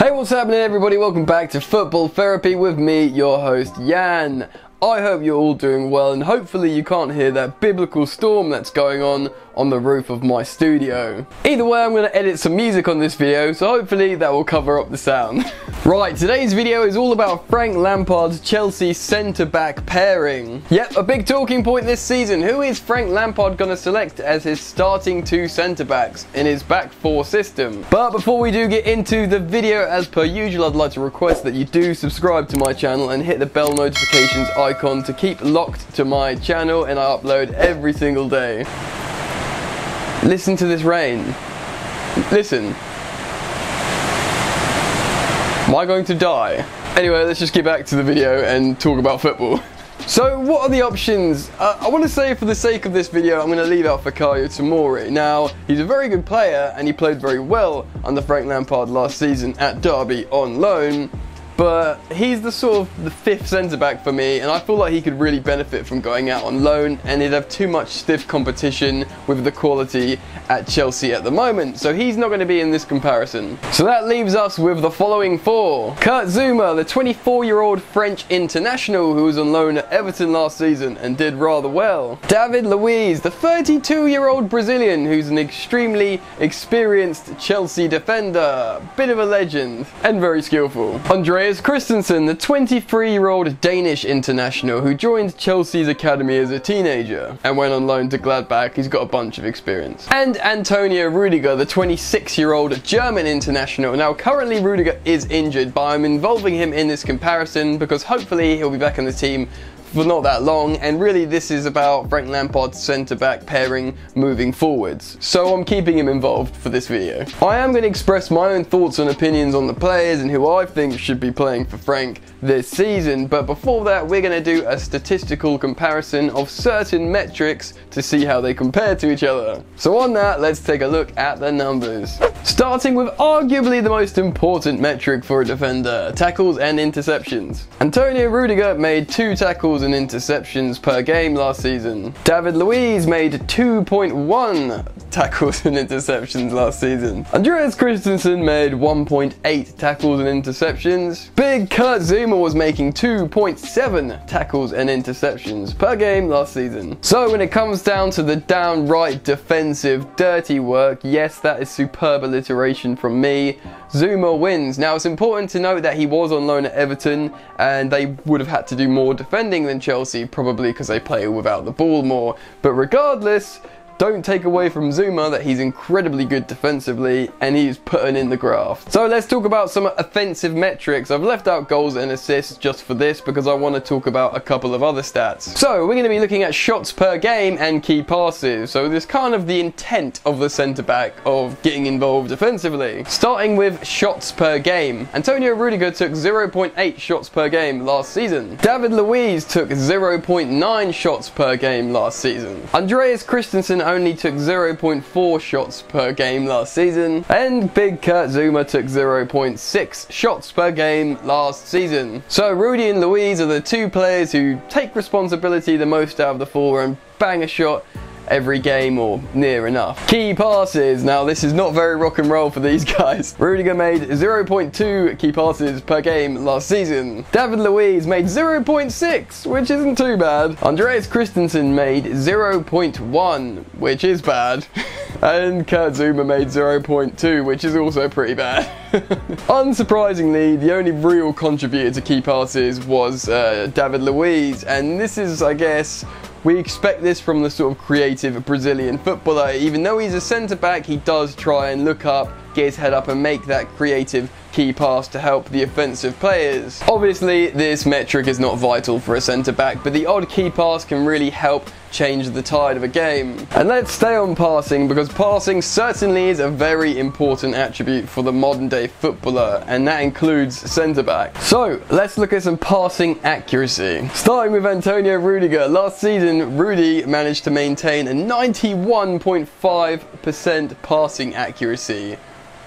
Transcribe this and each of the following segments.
Hey, what's happening, everybody? Welcome back to Football Therapy with me, your host, Jan. I hope you're all doing well, and hopefully, you can't hear that biblical storm that's going on on the roof of my studio. Either way, I'm going to edit some music on this video, so hopefully, that will cover up the sound. right, today's video is all about Frank Lampard's Chelsea centre back pairing. Yep, a big talking point this season. Who is Frank Lampard going to select as his starting two centre backs in his back four system? But before we do get into the video, as per usual, I'd like to request that you do subscribe to my channel and hit the bell notifications icon to keep locked to my channel and I upload every single day. Listen to this rain. Listen. Am I going to die? Anyway, let's just get back to the video and talk about football. So what are the options? Uh, I want to say for the sake of this video, I'm going to leave out Fikayo Tomori. Now, he's a very good player and he played very well under Frank Lampard last season at Derby on loan but he's the sort of the fifth centre back for me, and I feel like he could really benefit from going out on loan, and he'd have too much stiff competition with the quality at Chelsea at the moment, so he's not going to be in this comparison. So that leaves us with the following four. Kurt Zouma, the 24-year-old French international who was on loan at Everton last season and did rather well. David Luiz, the 32-year-old Brazilian who's an extremely experienced Chelsea defender, bit of a legend, and very skillful. Andreas Andreas Christensen, the 23-year-old Danish international who joined Chelsea's academy as a teenager and went on loan to Gladbach. He's got a bunch of experience. And Antonio Rudiger, the 26-year-old German international. Now, currently Rudiger is injured, but I'm involving him in this comparison because hopefully he'll be back in the team for not that long, and really this is about Frank Lampard's centre-back pairing moving forwards. So I'm keeping him involved for this video. I am going to express my own thoughts and opinions on the players and who I think should be playing for Frank this season, but before that we're going to do a statistical comparison of certain metrics to see how they compare to each other. So on that, let's take a look at the numbers. Starting with arguably the most important metric for a defender, tackles and interceptions. Antonio Rudiger made two tackles and interceptions per game last season. David Luiz made 2.1 tackles and interceptions last season. Andreas Christensen made 1.8 tackles and interceptions. Big Kurt Zouma was making 2.7 tackles and interceptions per game last season. So when it comes down to the downright defensive dirty work, yes, that is superb alliteration from me. Zouma wins. Now it's important to note that he was on loan at Everton and they would have had to do more defending than Chelsea, probably because they play without the ball more. But regardless, don't take away from Zouma that he's incredibly good defensively and he's putting in the graft. So let's talk about some offensive metrics. I've left out goals and assists just for this because I want to talk about a couple of other stats. So we're going to be looking at shots per game and key passes. So this kind of the intent of the centre back of getting involved defensively. Starting with shots per game. Antonio Rudiger took 0.8 shots per game last season. David Luiz took 0.9 shots per game last season. Andreas Christensen only took 0.4 shots per game last season, and Big Kurt Zouma took 0.6 shots per game last season. So Rudy and Luiz are the two players who take responsibility the most out of the four and bang a shot every game or near enough. Key passes. Now this is not very rock and roll for these guys. Rudiger made 0.2 key passes per game last season. David Luiz made 0.6, which isn't too bad. Andreas Christensen made 0.1, which is bad. and Kurt Zouma made 0.2, which is also pretty bad. Unsurprisingly, the only real contributor to key passes was uh, David Luiz, and this is, I guess, we expect this from the sort of creative Brazilian footballer. Even though he's a centre back, he does try and look up, get his head up, and make that creative key pass to help the offensive players. Obviously, this metric is not vital for a centre back, but the odd key pass can really help change the tide of a game. And let's stay on passing because passing certainly is a very important attribute for the modern day footballer, and that includes centre back. So let's look at some passing accuracy. Starting with Antonio Rudiger. Last season, Rudy managed to maintain a 91.5% passing accuracy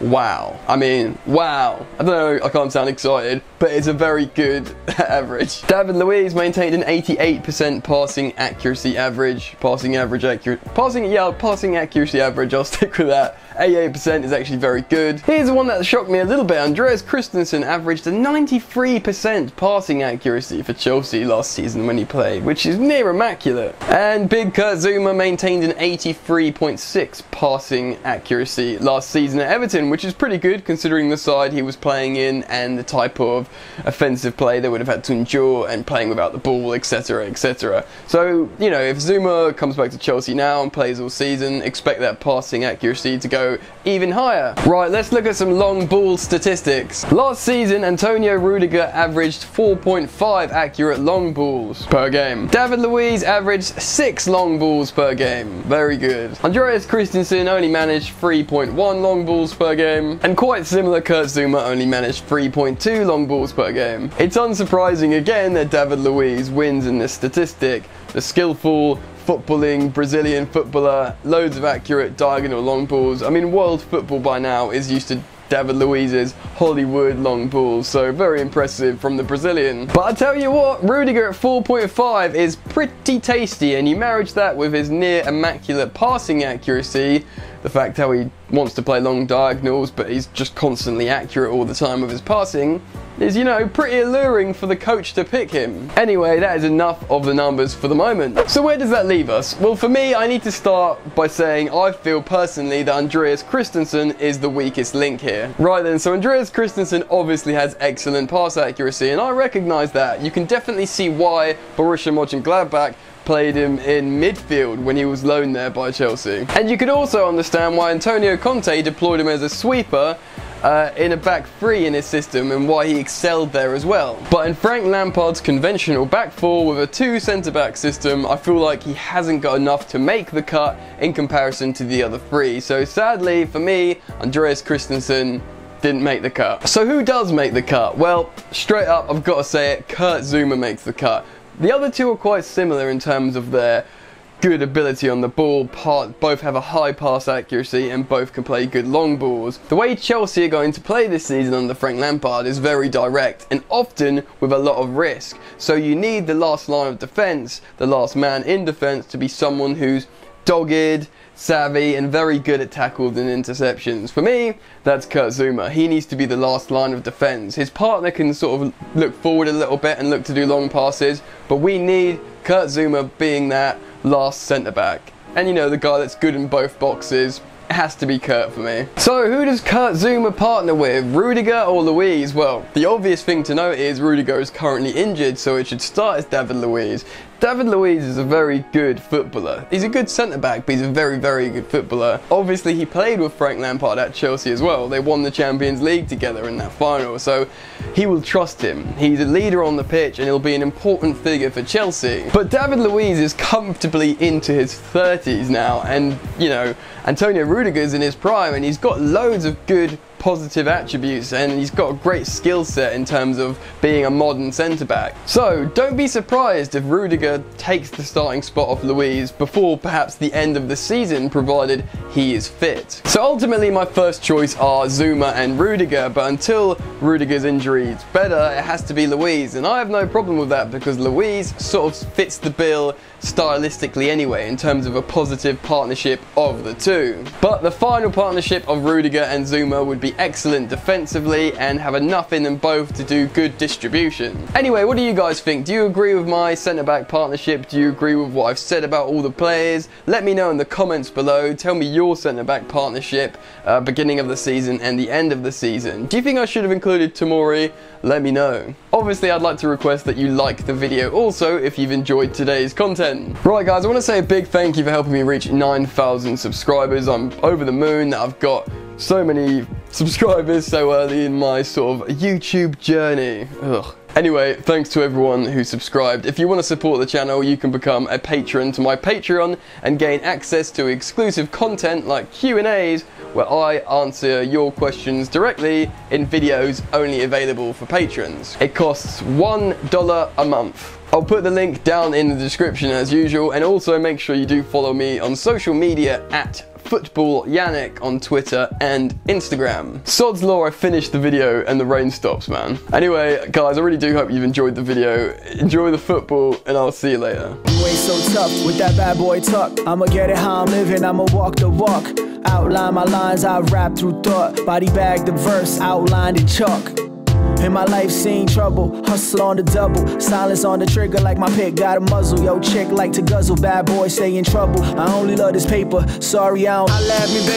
wow. I mean, wow. I don't know, I can't sound excited, but it's a very good average. David Luiz maintained an 88% passing accuracy average. Passing average accurate. Passing, yeah, passing accuracy average, I'll stick with that. 88% is actually very good. Here's the one that shocked me a little bit. Andreas Christensen averaged a 93% passing accuracy for Chelsea last season when he played, which is near immaculate. And Big Kurt Zouma maintained an 83.6 passing accuracy last season at Everton, which is pretty good considering the side he was playing in and the type of offensive play they would have had to endure and playing without the ball, etc., etc. So, you know, if Zouma comes back to Chelsea now and plays all season, expect that passing accuracy to go even higher. Right, let's look at some long ball statistics. Last season, Antonio Rudiger averaged 4.5 accurate long balls per game. David Luiz averaged 6 long balls per game. Very good. Andreas Christensen only managed 3.1 long balls per game. And quite similar, Kurt Zouma only managed 3.2 long balls per game. It's unsurprising again that David Luiz wins in this statistic. The skillful, footballing Brazilian footballer, loads of accurate diagonal long balls. I mean, world football by now is used to David Luiz's Hollywood long balls, so very impressive from the Brazilian. But I tell you what, Rudiger at 4.5 is pretty tasty, and you marriage that with his near immaculate passing accuracy, the fact how he wants to play long diagonals, but he's just constantly accurate all the time with his passing, is, you know, pretty alluring for the coach to pick him. Anyway, that is enough of the numbers for the moment. So where does that leave us? Well, for me, I need to start by saying I feel personally that Andreas Christensen is the weakest link here. Right then, so Andreas Christensen obviously has excellent pass accuracy, and I recognise that. You can definitely see why Borussia Mönchengladbach played him in midfield when he was loaned there by Chelsea. And you could also understand why Antonio Conte deployed him as a sweeper uh, in a back three in his system and why he excelled there as well. But in Frank Lampard's conventional back four with a two centre back system, I feel like he hasn't got enough to make the cut in comparison to the other three. So sadly for me, Andreas Christensen didn't make the cut. So who does make the cut? Well, straight up, I've got to say it, Kurt Zouma makes the cut. The other two are quite similar in terms of their good ability on the ball, part, both have a high pass accuracy and both can play good long balls. The way Chelsea are going to play this season under Frank Lampard is very direct and often with a lot of risk. So you need the last line of defence, the last man in defence to be someone who's dogged, savvy, and very good at tackles and interceptions. For me, that's Kurt Zouma. He needs to be the last line of defence. His partner can sort of look forward a little bit and look to do long passes, but we need Kurt Zouma being that last centre back. And you know, the guy that's good in both boxes, has to be Kurt for me. So who does Kurt Zouma partner with? Rudiger or Luiz? Well, the obvious thing to note is Rudiger is currently injured, so it should start as David Luiz. David Luiz is a very good footballer. He's a good centre back, but he's a very, very good footballer. Obviously, he played with Frank Lampard at Chelsea as well. They won the Champions League together in that final, so he will trust him. He's a leader on the pitch and he'll be an important figure for Chelsea. But David Luiz is comfortably into his 30s now, and you know, Antonio Rudiger's in his prime, and he's got loads of good positive attributes and he's got a great skill set in terms of being a modern centre back. So don't be surprised if Rudiger takes the starting spot off Luiz before perhaps the end of the season provided he is fit. So ultimately my first choice are Zouma and Rudiger but until Rudiger's injury is better it has to be Luiz and I have no problem with that because Luiz sort of fits the bill stylistically anyway in terms of a positive partnership of the two. But the final partnership of Rudiger and Zouma would be excellent defensively and have enough in them both to do good distribution. Anyway, what do you guys think? Do you agree with my centre back partnership? Do you agree with what I've said about all the players? Let me know in the comments below. Tell me your centre back partnership, uh, beginning of the season and the end of the season. Do you think I should have included Tomori? Let me know. Obviously, I'd like to request that you like the video also if you've enjoyed today's content. Right guys, I want to say a big thank you for helping me reach 9,000 subscribers. I'm over the moon that I've got so many subscribers so early in my sort of YouTube journey. Ugh. Anyway, thanks to everyone who subscribed. If you want to support the channel, you can become a patron to my Patreon and gain access to exclusive content like Q&As where I answer your questions directly in videos only available for patrons. It costs $1 a month. I'll put the link down in the description as usual and also make sure you do follow me on social media at Football Yannick on Twitter and Instagram. Sod's law, I finished the video and the rain stops, man. Anyway, guys, I really do hope you've enjoyed the video. Enjoy the football, and I'll see you later. You ain't so tough with that bad boy tuck. I'ma get it how I'm living, I'ma walk the walk. Outline my lines, I rap through thought. Body bag the verse, outlined in chalk. In my life, seen trouble, hustle on the double, silence on the trigger like my pick got a muzzle. Yo, chick like to guzzle, bad boy stay in trouble. I only love this paper, sorry I don't. I laugh me, bitch.